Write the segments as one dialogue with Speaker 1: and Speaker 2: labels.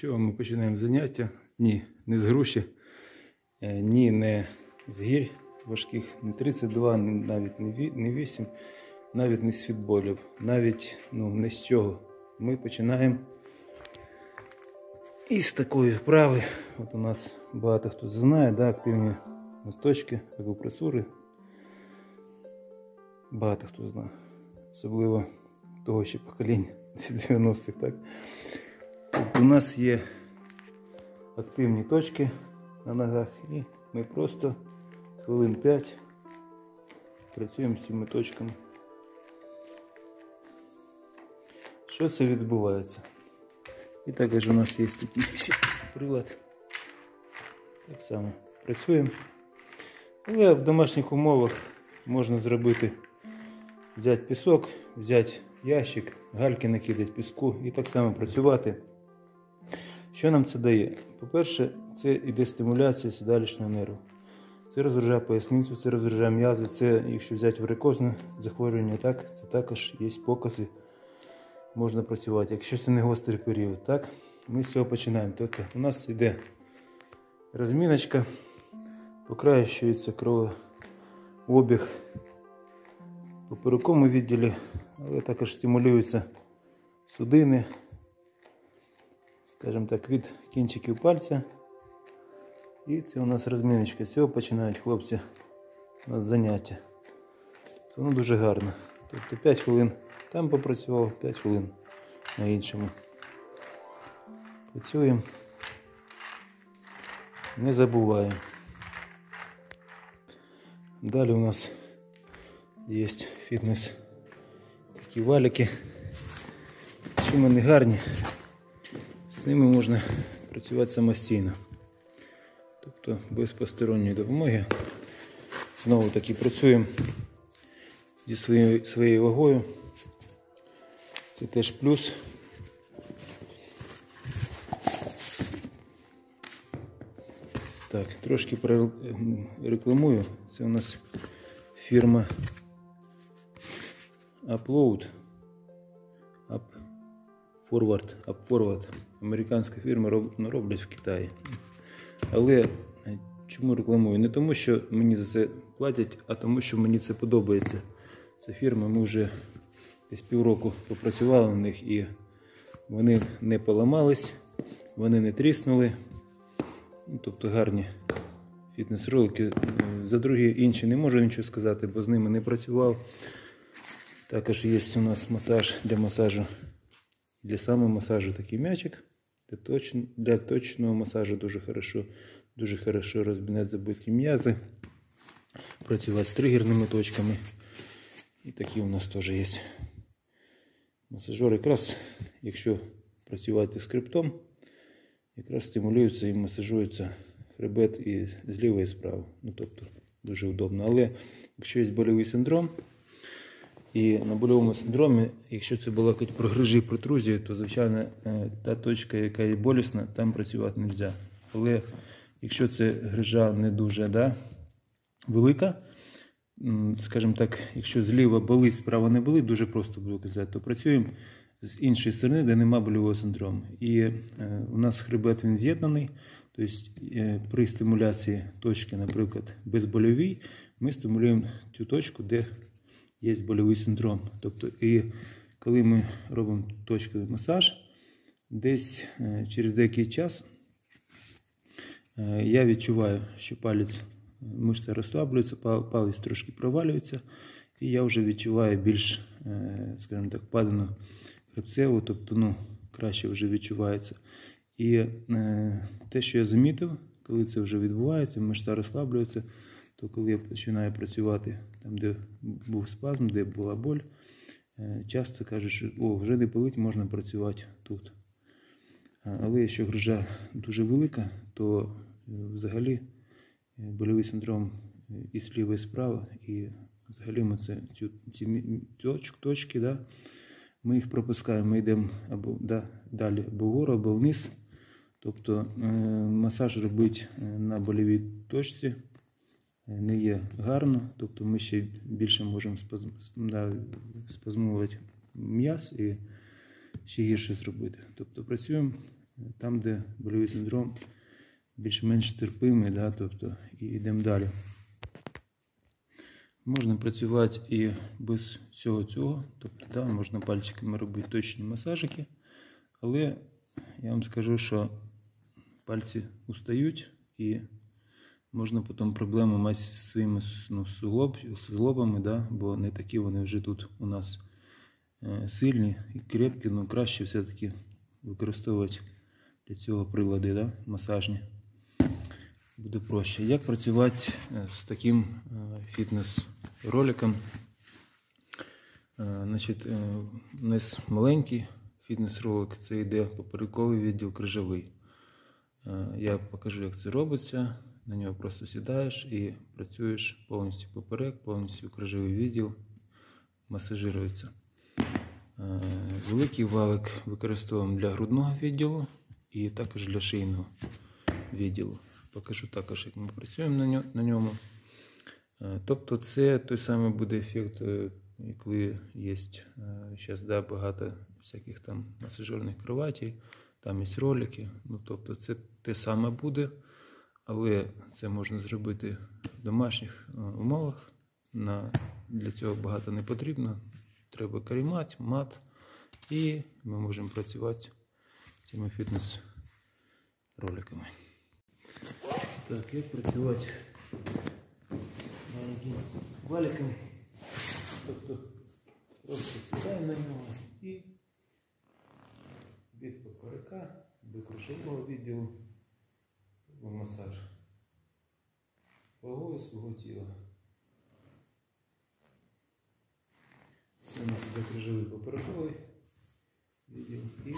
Speaker 1: Чого ми починаємо заняття? Ні, не з груші, е, ні, не з гір важких, не 32, навіть не 8, навіть не з фітболів, навіть ну, не з чого. Ми починаємо із такої вправи. От у нас багато хто знає, да, активні мосточки, акупресури. Багато хто знає. Особливо того ще покоління 90-х, так? Тобто у нас є активні точки на ногах і ми просто хвилин 5 працюємо з цими точками. Що це відбувається? І також у нас є такий прилад. Так само працюємо. Але в домашніх умовах можна зробити, взяти пісок, взяти ящик, гальки накидати піску і так само працювати. Що нам це дає? По-перше, це йде стимуляція сідалічного нерву. Це розгружає поясницю, це розгружає м'язи, це, якщо взяти варикозне захворювання, так, це також є покази, можна працювати. Якщо це не гострий період, так, ми з цього починаємо. Тобто у нас йде розміночка, покращується кровообіг в поперековому відділі, але також стимулюються судини, скажімо так, від кінчиків пальця. І це у нас розміночка. З цього починають хлопці у нас заняття. Воно дуже гарно. Тобто 5 хвилин там попрацював, 5 хвилин на іншому. Працюємо. Не забуваємо. Далі у нас є фітнес такі валики. Чим вони гарні, з ними можна працювати самостійно. Тобто без посторонньої допомоги. Знову таки працюємо зі своєю, своєю вагою. Це теж плюс. Так, трошки прорекламую. Це у нас фірма Upload. Up Forward, Up Forward. Американська фірма ну, роблять в Китаї. Але е, чому рекламую? Не тому, що мені за це платять, а тому, що мені це подобається. Ця фірма, ми вже десь півроку попрацювали на них і вони не поламались, вони не тріснули. Ну, тобто гарні фітнес-ролики. За другі інші не можу нічого сказати, бо з ними не працював. Також є у нас масаж для масажу. Для самомасажу такий м'ячик. Для, точ... для точного масажу дуже хорошо, дуже хорошо розмінати забиті м'язи. Працювати з тригерними точками. І такі у нас теж є. Масажер якраз, якщо працювати скриптом, якраз стимулюється і масажується хребет і зліва і справа. Ну, тобто дуже удобно. Але якщо є больовий синдром, і на больовому синдромі, якщо це балакать про грижі і протрузію, то звичайно е, та точка, яка є болісна, там працювати не можна. Але якщо це грижа не дуже да, велика, скажімо так, якщо зліва болить, справа не болить, дуже просто буду казати, то працюємо з іншої сторони, де нема больового синдрому. І е, у нас хребет він з'єднаний, тобто е, при стимуляції точки, наприклад, безбольовій, ми стимулюємо цю точку, де є больовий синдром. Тобто, і коли ми робимо точковий масаж, десь е, через деякий час е, я відчуваю, що палець, мишця розслаблюється, палець трошки провалюється, і я вже відчуваю більш, е, скажімо так, падану хребцеву, тобто ну, краще вже відчувається. І е, те, що я замітив, коли це вже відбувається, мишця розслаблюється, то коли я починаю працювати там, де був спазм, де була боль, е, часто кажуть, що о, вже не болить, можна працювати тут. Але якщо грижа дуже велика, то е, взагалі е, больовий синдром е, і сліва, і справа, і взагалі ми це, цю, ці мі- точ, точки, да, ми їх пропускаємо, ми йдемо або да, далі або вгору, або вниз. Тобто е, масаж робити е, на больовій точці е, не є гарно, тобто ми ще більше можемо спазм, да, спазмувати м'яз і ще гірше зробити. Тобто працюємо там, де больовий синдром більш-менш терпимий, да, тобто і йдемо далі. Можна працювати і без всього цього. Тобто, да, можна пальчиками робити точні масажики, але я вам скажу, що пальці устають і можна потім проблеми мати з своїми ну, суглоб, суглобами, да, бо не такі вони вже тут у нас е, сильні і крепкі, ну краще все-таки використовувати для цього прилади да, масажні. Буде проще. Як працювати е, з таким е, фітнес-роликом? Значить, у нас маленький фітнес-ролик, це йде поперековий відділ крижовий. Я покажу, як це робиться. На нього просто сідаєш і працюєш повністю поперек, повністю крижовий відділ масажирується. Е, Великий валик використовуємо для грудного відділу і також для шийного відділу. Покажу також, як ми працюємо на ньому. Е, Тобто, це той самий буде ефект, е, коли є зараз да, багато всяких там масажерних кроватей, там є ролики. Ну, тобто, це те саме буде, але це можна зробити в домашніх е, умовах. На, для цього багато не потрібно. Треба карімат, мат, і ми можемо працювати цими фітнес-роликами. Так, як працювати з маленьким валиком. Тобто просто сідаємо на нього і від поперека до крушового відділу в масаж. Вагою свого тіла. Це у нас іде крижовий поперековий відділ і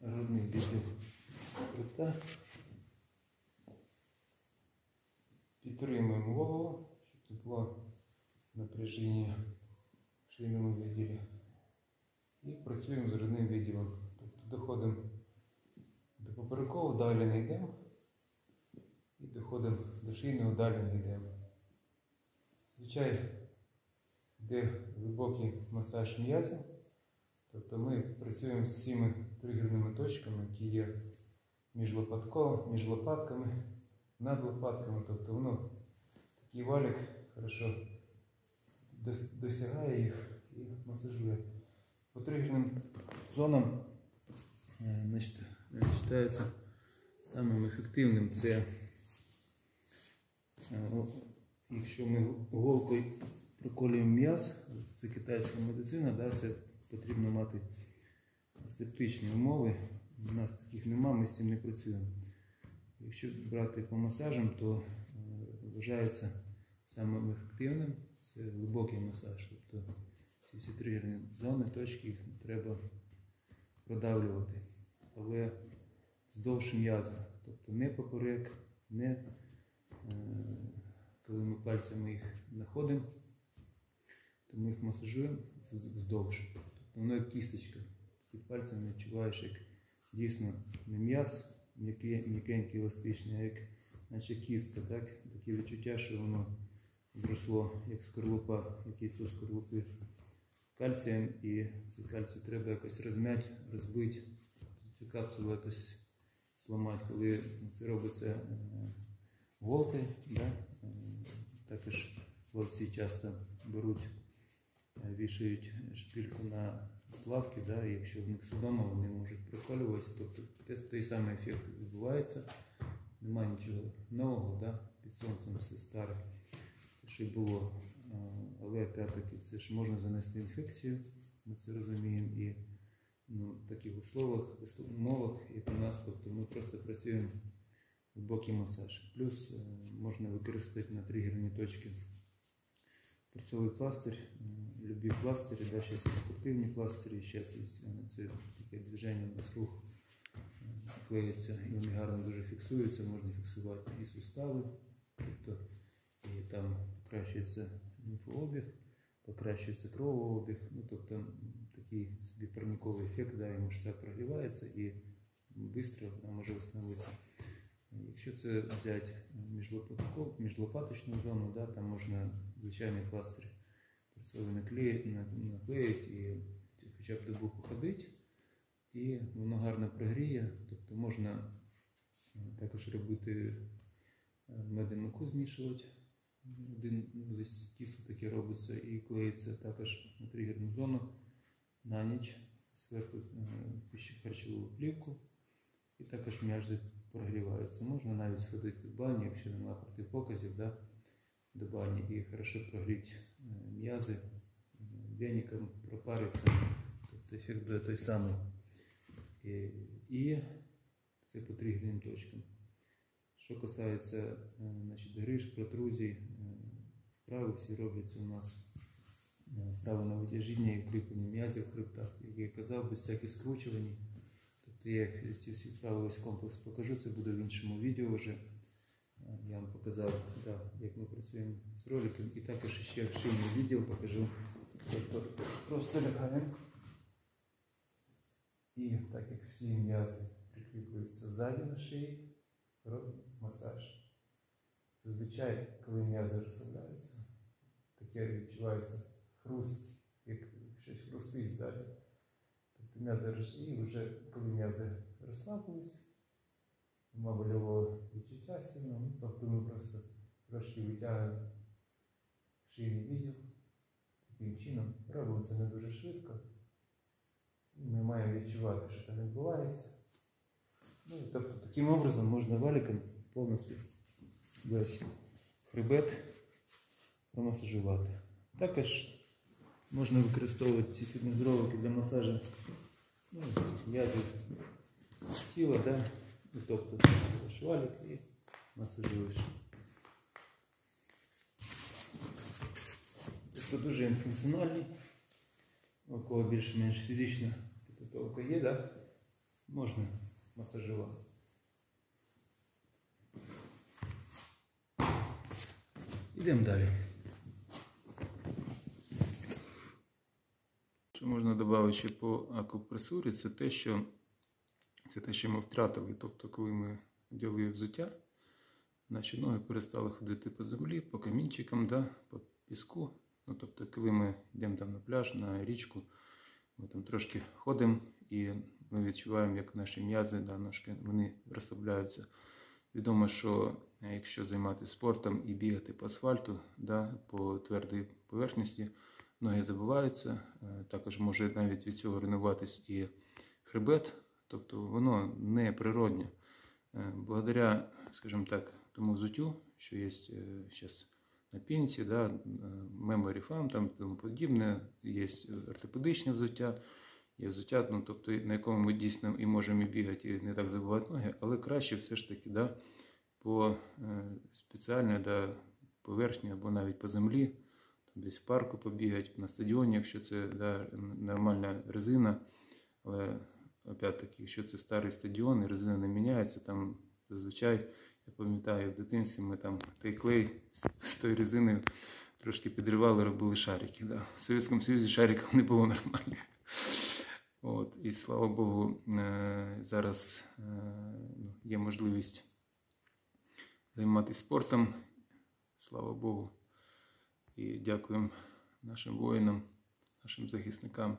Speaker 1: грудний відділ хребта. Підтримуємо голову, щоб не було напряження в шийному відділі. І працюємо з грудним відділом. Тобто доходимо до поперекового, далі не йдемо. І доходимо до шийного, далі не йдемо. Звичайно, де глибокий масаж м'язів. Тобто ми працюємо з цими тригерними точками, які є між лопатком, між лопатками, над лопатками. Тобто воно такий валік хорошо досягає їх і масажує. По тригерним зонам е, значить, е, вважається самим ефективним це якщо ми голкою проколюємо м'яз, це китайська медицина, да, це потрібно мати септичні умови. У нас таких нема, ми з цим не працюємо. Якщо брати по масажам, то е, вважається самим ефективним це глибокий масаж. Тобто ці всі тригерні зони, точки, їх треба продавлювати. Але вздовж м'яза. Тобто не поперек, не е, коли ми пальцями їх знаходимо, то ми їх масажуємо вздовж. Тобто воно як кісточка. Під пальцями відчуваєш, як дійсно не м'яз, м'якенький, еластичний, а як наче кістка, так? Таке відчуття, що воно зросло як скорлупа, як яйцо скорлупи кальцієм, і цей кальцій треба якось розм'яти, розбити, цю капсулу якось зламати, коли це робиться голкою. Да? Також ловці часто беруть, е, вішають шпильку на плавки, да? і якщо в них судома, вони можуть приколювати, тобто той самий ефект відбувається. Немає нічого нового, да? під сонцем все старе, те, що було. Е, Але опять-таки це ж можна занести інфекцію, ми це розуміємо. І ну, в таких умовах, як у нас, тобто ми просто працюємо глибокий масаж. Плюс е, можна використати на тригерні точки Перцовий пластир, любі пластирі, да, зараз є спортивні пластирі, зараз е, це таке движення без руху е, клеїться, і вони гарно дуже фіксуються, можна фіксувати і сустави, тобто і там покращується лімфообіг, покращується кровообіг, ну тобто такий собі парниковий ефект, да, і мишця прогрівається і швидко вона може встановитися. Якщо це взяти міжлопаточну зону, да, там можна звичайний пластир працьовий наклеїти, і хоча б добу походити, і воно гарно прогріє. Тобто можна е, також робити е, мед і муку змішувати. Один ну, десь тісто таке робиться і клеїться також на тригерну зону на ніч. Зверху е, харчову плівку. І також м'язи прогріваються. Можна навіть сходити в баню, якщо немає протипоказів, да, до бані і хорошо прогріти е, м'язи, е, веником пропариться, тобто ефект буде той самий. І, і це по тригерним точкам. Що касається е, значить, гриж, протрузій, е, вправи всі робляться у нас е, вправи на витяжіння і укріплення м'язів в хребтах, як я казав, без всяких скручувань. Тобто я ці всі вправи весь комплекс покажу, це буде в іншому відео вже. Е, Я вам показав, да, як ми працюємо з роликом. І також ще в шийний відділ покажу. Тобто просто лягаємо. І так як всі м'язи прикріплюються ззаді на шиї, робимо масаж. Зазвичай, коли м'язи розслабляються, таке відчувається хруст, як щось хрустить ззаді. М'язи і вже коли м'язи розслабились, нема больового відчуття сильного, ну, тобто ми просто трошки витягуємо шийний відділ. Таким чином робимо це не дуже швидко. Ми маємо відчувати, що там відбувається. Ну, тобто таким образом можна валіком повністю весь хребет промасажувати. Також можна використовувати ці фітнес-ролики для масажу ну, м'язів тіла, да? Ну, тобто береш валік і масажуєш. Тобто дуже функціональний. У кого більш-менш фізична підготовка є, да? можна масажувати. Йдемо далі. Що можна додати ще по акупресурі, це те, що це те, що ми втратили. Тобто, коли ми одягли взуття, наші ноги перестали ходити по землі, по камінчикам, да, по піску. Ну, тобто, коли ми йдемо там на пляж, на річку, ми там трошки ходимо і ми відчуваємо, як наші м'язи, да, ножки, вони розслабляються. Відомо, що е, якщо займатися спортом і бігати по асфальту, да, по твердій поверхності, ноги забиваються. Е, Також може навіть від цього руйнуватись і хребет, тобто воно не природне. Е, Благодаря, скажімо так, тому взуттю, що є зараз на пінці, да, е, memory farm, там тому подібне, є ортопедичне взуття, є взуття, ну, тобто, на якому ми дійсно і можемо і бігати, і не так забувати ноги, але краще все ж таки да, по е, спеціальній да, поверхні або навіть по землі, десь в парку побігати, на стадіоні, якщо це да, нормальна резина. Але опять-таки, якщо це старий стадіон і резина не міняється, там зазвичай, я пам'ятаю, в дитинстві ми там той клей з, тої резини трошки підривали, робили шарики. Да. В Совєтському Союзі шариків не було нормальних. От, і слава Богу, е, зараз е, ну, є можливість займатися спортом. Слава Богу. І дякуємо нашим воїнам, нашим захисникам.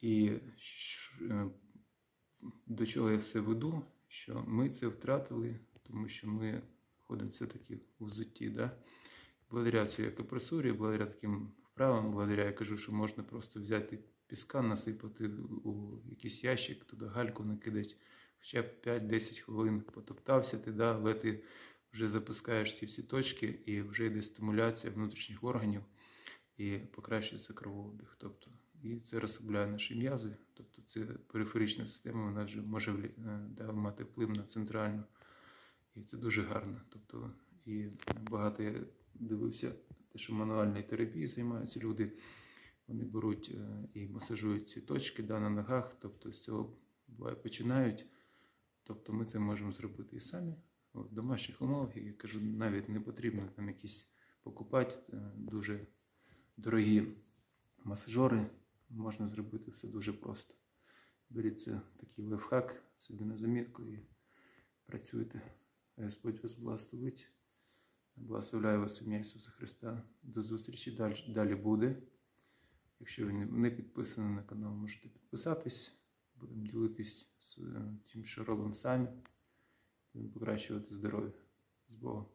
Speaker 1: І е, до чого я все веду, що ми це втратили, тому що ми ходимо все-таки у взутті. Да? Благодаря цій екопросурі, благодаря таким вправам, благодаря я кажу, що можна просто взяти піска, насипати у якийсь ящик, туди гальку накидати, хоча б 5-10 хвилин потоптався ти, да, але ти вже запускаєш ці всі точки і вже йде стимуляція внутрішніх органів і покращується кровообіг. Тобто, і це розслабляє наші м'язи, тобто це периферична система, вона вже може е, мати вплив на центральну. І це дуже гарно. Тобто, і багато я дивився, те, що мануальною терапією займаються люди. Вони беруть е, і масажують ці точки да, на ногах, тобто з цього починають. Тобто ми це можемо зробити і самі. В домашніх умовах, я кажу, навіть не потрібно там якісь покупати е, дуже дорогі масажори. Можна зробити все дуже просто. Беріть це такий лайфхак собі на замітку і працюйте. Господь вас благословить. Благословляю вас ім'я Ісуса Христа. До зустрічі далі, далі буде. Якщо ви не- підписані на канал, можете підписатись. Будемо ділитись е, тим, що робимо самі. Покращувати здоров'я. З Богом.